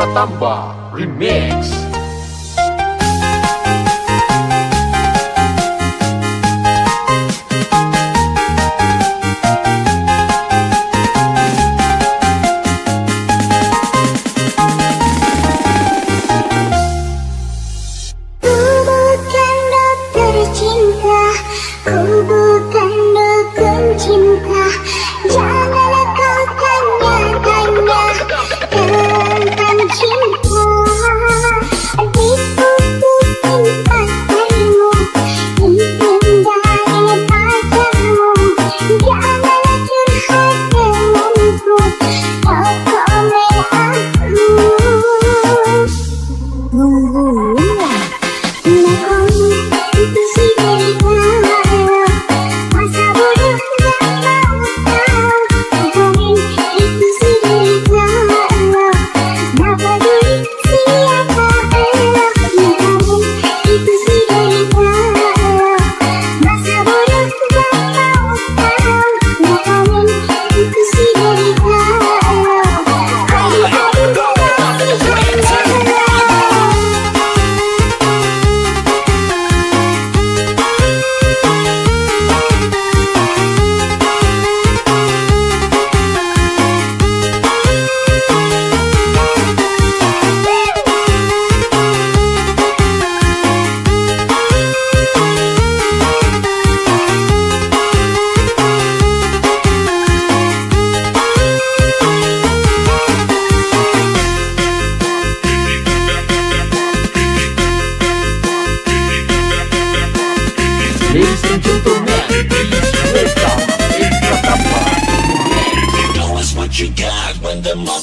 Wiratamba Remix.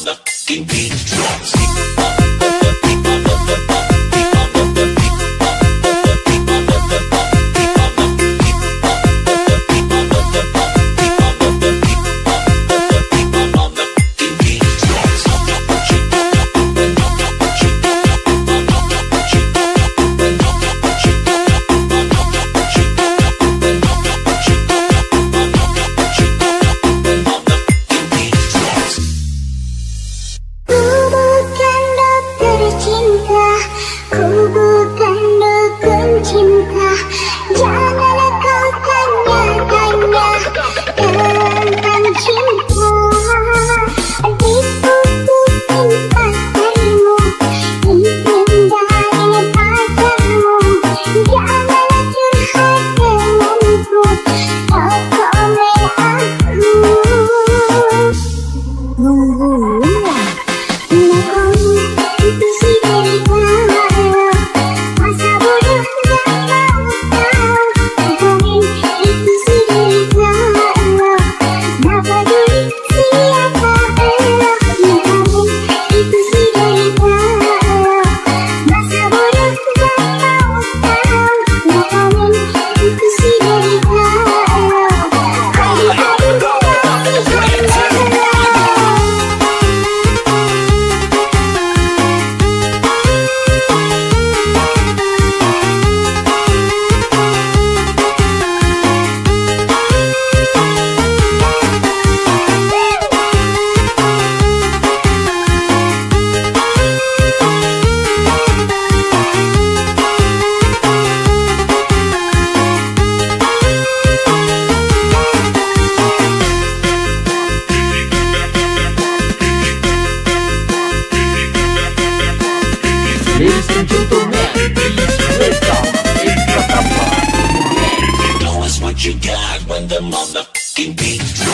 The motherfucking beat drops. 无了。the motherfucking beat.